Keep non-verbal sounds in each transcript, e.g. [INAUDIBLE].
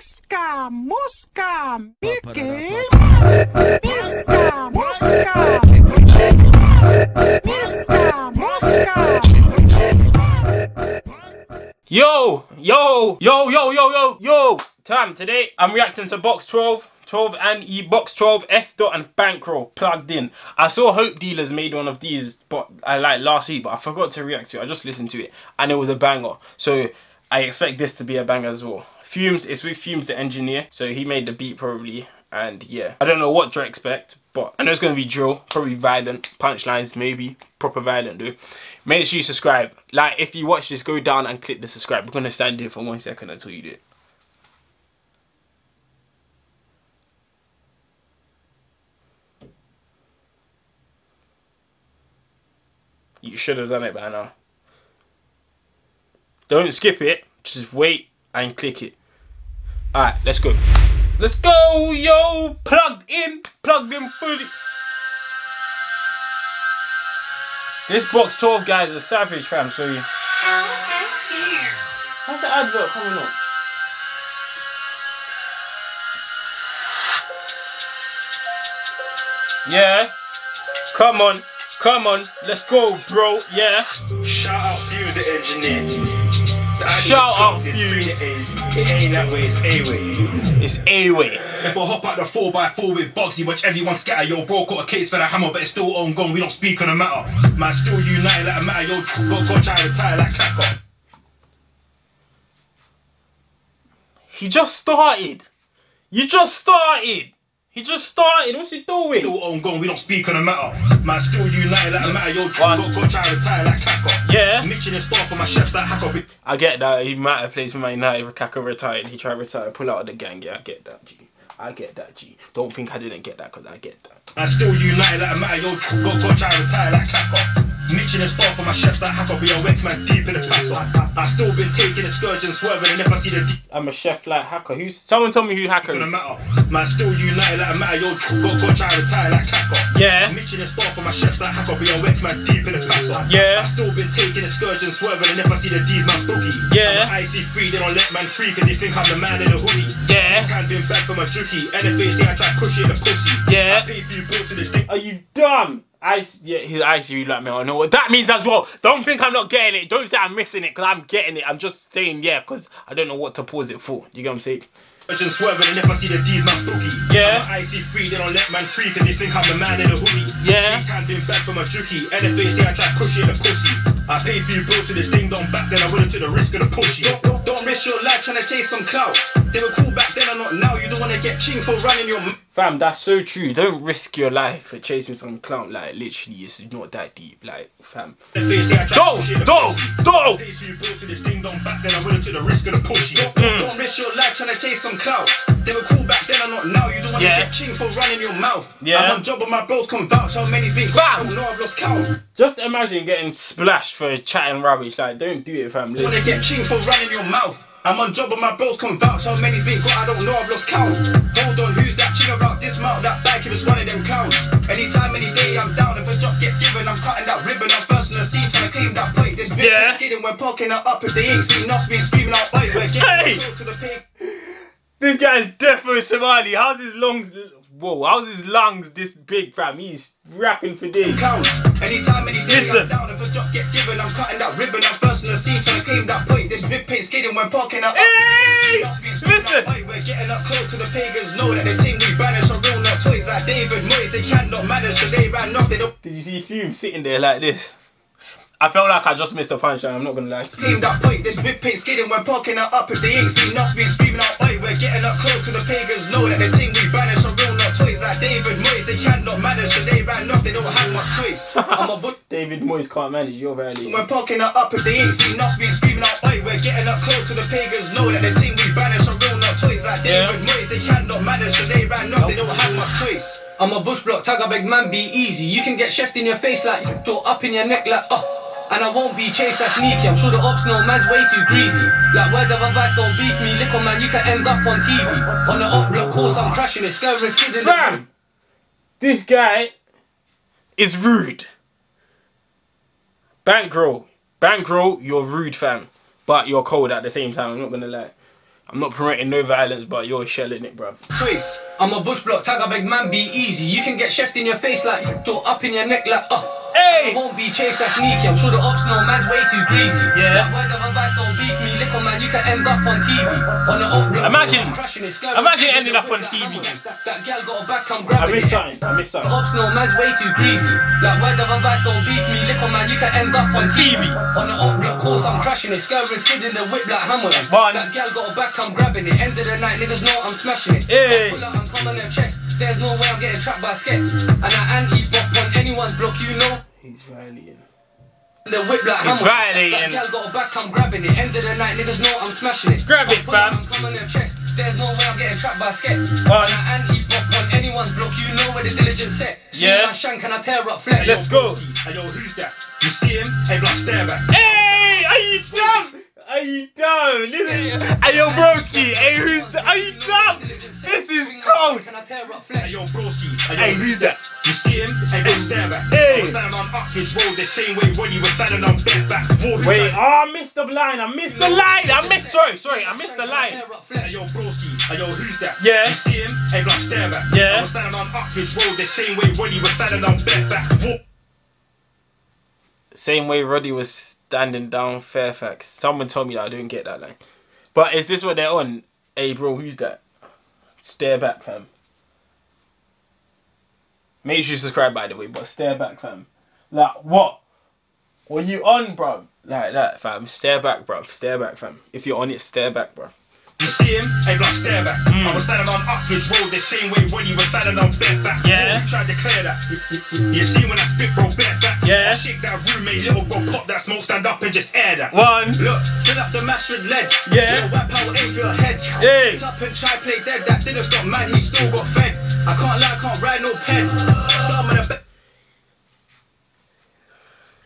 Miska, Muska, Mickey. Miska, Muska. Miska, Muska. Yo, yo, yo, yo, yo, yo, yo. Tam, today I'm reacting to Box 12. 12 and E Box 12 F dot and Bankroll plugged in. I saw Hope Dealers made one of these, but I like last week, but I forgot to react to it. I just listened to it and it was a banger. So I expect this to be a banger as well. Fumez, it's with Fumez the engineer, so he made the beat probably. And yeah, I don't know what to expect, but I know it's gonna be drill, probably violent, punchlines, maybe proper violent, dude. Make sure you subscribe. Like if you watch this, go down and click the subscribe. We're gonna stand here for one second until you do it. You should have done it by now. Don't skip it. Just wait and click it. Alright, let's go. Let's go, yo! Plugged in. Plugged in fully. This box 12 guys are savage fam, so you. How's the advert coming up? Yeah. Come on. Come on. Let's go, bro. Yeah. Shout out Fuse the engineer. The Shout out of this Fuse. It is, it ain't that way, it's A way. It's A-Way. If I hop out the 4x4 with Bugsy, watch everyone scatter. Yo, bro, got a case for the hammer, but it's still on gone. We don't speak on the matter. Man, still united like a matter. Yo, got God try to retire like Kaka. He just started. You just started. He just started. What's he doing? Still on gone, we don't speak on the matter. Man, still united like a matter. Yo, got God try to retire like Kaka. Yeah. Star for my chefs like Hacker. I get that. He might have played for Man United. Kaka retired. He tried to retire. Pull out of the gang. Yeah, I get that, G. I get that, G. Don't think I didn't get that because I get that. Man, still united like a matter. Yo, got God try to retire like Kaka. Michelin star for my chefs Hacker. Be a Wex man deep in the paso. I still been taking excursions, swerving, and if I see the. I'm a chef like Hacker. Who's someone tell me who Hacker is? matter. Man, still united like a matter. Yo, got God try to retire like Kaka. Yeah. Michelin star for my chefs like Hacker. Be a Wex man deep in the paso. Yeah. I still been taking excursions, swerving, and if I see the D's, man spooky. Yeah. I'm an IC3, they don't let man free, cause they think I'm the man in the hoodie. Yeah. Can't been back for my juki. And if they say I try push it in the pussy. Yeah. I pay for you bills in the dick. Are you dumb? I yeah, his ICU like me. I know what that means as well. Don't think I'm not getting it. Don't say I'm missing it because I'm getting it. I'm just saying yeah because I don't know what to pause it for. You get what I'm saying? Just swerving, and if I see the D's, man spooky. Yeah. I'm an IC3, they don't let man free, cause they think I'm the man in the hoodie. Yeah. Can't been back for my juki. And if they say I try push it in the pussy. I pay for you bills in this ding dong back then I wouldn't take the risk of the pushy. Don't, don't, don't risk your life trying to chase some clout. They were cool back then or not now. You don't wanna get ching for running your m- Fam, that's so true. Don't risk your life for chasing some clown. Like literally, it's not that deep. Like fam. If they say I try Go, push it in the go, go. Pay for you bills in this ding dong back then I wouldn't take the risk of the pushy. Mm. Don't, don't, don't risk your life trying to chase some clout. They were cool back then or not now. You don't wanna Yeah. get ching for running your mouth. Yeah. I'm on job but my bros can vouch how many's been Fam. I don't I've lost count. Just imagine getting splashed for chatting rubbish. Like don't do it, fam. wanna get ching for running your mouth. I'm on job but my bros can vouch how many's been got, I don't know, I've lost count. Hold on, who's that ching about this mount? That bike if it's one of them clowns. Anytime, any day, I'm down. If a job get given, I'm cutting that ribbon. I'm first in the scene trying to claim that point. This bitch Yeah. is skidding when parking her up. If they ain't seen us being screaming out, oi, we're getting Hey! to the pig. This guy's defo Somali. How's his lungs? Whoa, how's his lungs this big, fam? He's rapping for days. Clowns. Anytime, any day, Listen. This whip ain't skidding when parking up. Hey! Us being screaming Listen. we're getting up close to the pagans. Know that the team we banish are real, not toys like David Moyes. They cannot manage, so they ran off. They don't Did you see Fume sitting there like this? I felt like I just missed a punchline. I'm not gonna lie. claim that point. This whip ain't skidding when parking her up. If they ain't seen us being screaming out, oi, we're getting up close to the pagans. Know that the team David Moyes. They cannot manage, so they ran off. They don't have much choice. [LAUGHS] I'm a book. David Moyes can't manage. You're violating. When parking her up, if they ain't seen us being screaming out, oi, we're getting up close to the pagans. Know that the team we banish are real, not toys like Yeah. David Moyes. They cannot manage, so they ran off. They don't have much choice. I'm a bush block, tag a big man, be easy. You can get chefed in your face like or up in your neck like uh. And I won't be chased that sneaky. I'm sure the ops know man's way too greasy. Like word of advice, don't beef me, liquor man, you can end up on TV. On the up block course, I'm crashing it, scurrying, skidding. Fam, this guy is rude. Bankroll, bankroll, you're rude, fam. But you're cold at the same time. I'm not gonna lie. I'm not promoting no violence, but you're shelling it, bruv. Choice. I'm a bush block, tag a big man, be easy. You can get chefed in your face like or up in your neck like uh. Hey! I won't be chased that sneaky. I'm sure the ops know man's way too greasy. Yeah. That word of advice don't beef me, lick on man, you can end up on TV. On the old block, Imagine- I'm crashing it, imagine ending up on TV. That, that gal got a back, I'm I grabbing missed it. something. I missed something. Ops know man's way too greasy. Like word of advice don't beef me, on man, you can end up on TV. On the old block course, I'm crashing it, skirting, skidding the whip like hammer. One. That gal got a back, I'm grabbing it. End of the night, niggas know I'm smashing it. Hey. Pull out, I'm coming their checks. There's no way I'm getting trapped by a skep. And I anti-bop on anyone's block, you know. He's violating. The whip like He's hammer. violating. That gal got a back, I'm grabbing it. End of the night, niggas know I'm smashing it. Grab it, Pull fam. I'm coming their checks. There's no way I'm getting trapped by a skep. One. And I anti-bop on anyone's block, you know where the diligence set. See Yeah. my shank and I tear up flesh. Let's go. Hey yo, who's that? You see him? Hey, blood, stare back. Hey, are you dumb? Are you dumb? Listen, hey yo, broski. Hey, who's? The, are you dumb? This is cold. Can I tear up Hey flesh? yo, broski. Hey, Hey, yo, who's that? You see him? Hey, blood, stare back. Hey. I was standing on Oxford Road the same way Roddy was standing on Fairfax. War, Wait, tried- oh, ah, I missed the line. I missed the line. I missed. Sorry, sorry. I missed the line. Tear up Hey flesh. yo, broski. Hey yo, who's that? Yeah. You see him? Hey, blood, stare back. Yeah. I was standing on Oxford Road the same way Roddy was standing on Fairfax. War, Same way Roddy was standing down Fairfax. Someone told me that I didn't get that line. But is this what they're on? Hey, bro, who's that? Stare back, fam. Make sure you subscribe, by the way. But stare back, fam. Like what? What you on, bro? Like that, fam. Stare back, bro. Stare back, fam. If you're on it, stare back, bro. You see him? Hey, blood, stare back. Hmm. I was standing on Oxford Road the same way Roddy was standing on Fairfax. Yeah. Who tried to clear that. You see when I spit, bro, bare facts. Yeah. I shake that roommate, little bro, pop that smoke, stand up and just air that. One. Look, fill up the mash with lead. Yeah. Little white power for your head. Hey. Up and try play dead. That didn't stop, man. He still got fed. I can't lie, can't ride no pen. Some of the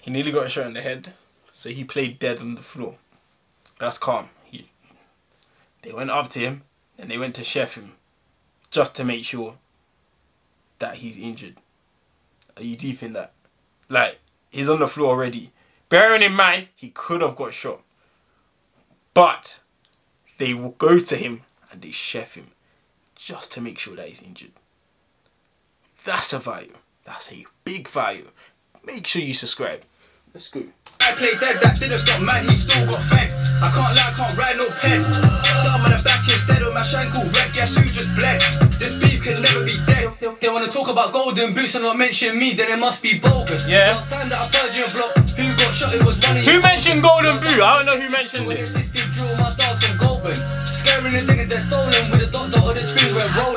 He nearly got shot in the head, so he played dead on the floor. That's calm. He, they went up to him, and they went to chef him, just to make sure that he's injured. Are you deep in that? Like he's on the floor already. Bearing in mind he could have got shot, but they will go to him and they chef him, just to make sure that he's injured. That's a value. That's a big value. Make sure you subscribe. Let's go. I play dead, that didn't stop, man. He still got fed. I can't lie, I can't ride no pen. Some on the back instead of my shankle red. Guess who just bled? This beef can never be dead. They wanna talk about golden boots and not mention me, then it must be bogus. Yeah. Last time that I purged your block, who got shot? It was one of Who mentioned Golden Boot? I don't know who mentioned When it. assisted drill my dogs from Goldburn. Scaring the niggas they're stolen with a dot dot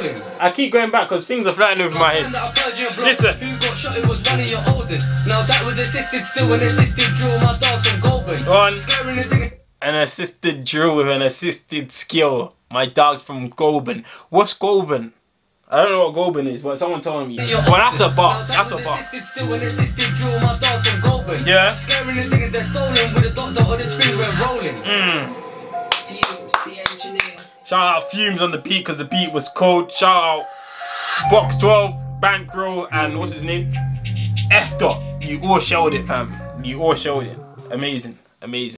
of the screens we're rolling. I keep going back because things are flying over my head. that I purged your block, Listen. who got shot? It was one of your oldest. Now that was assisted still when assisted drill my dogs from Goldburn. On. Scaring the niggas. An assisted drill with an assisted skill. My dog's from Goulburn. What's Goulburn? I don't know what Goulburn is, but someone told me. Well, that's a bar. That That's a bar. still when assisted drill my dogs from Goldburn. Yeah. Scaring the they're stolen with a dot of the screens we're rolling. Hmm. Shout out Fumez on the beat because the beat was cold. Shout out Box 12, Bankroll, and what's his name? F Dot. You all showed it, fam. You all showed it. Amazing. Amazing.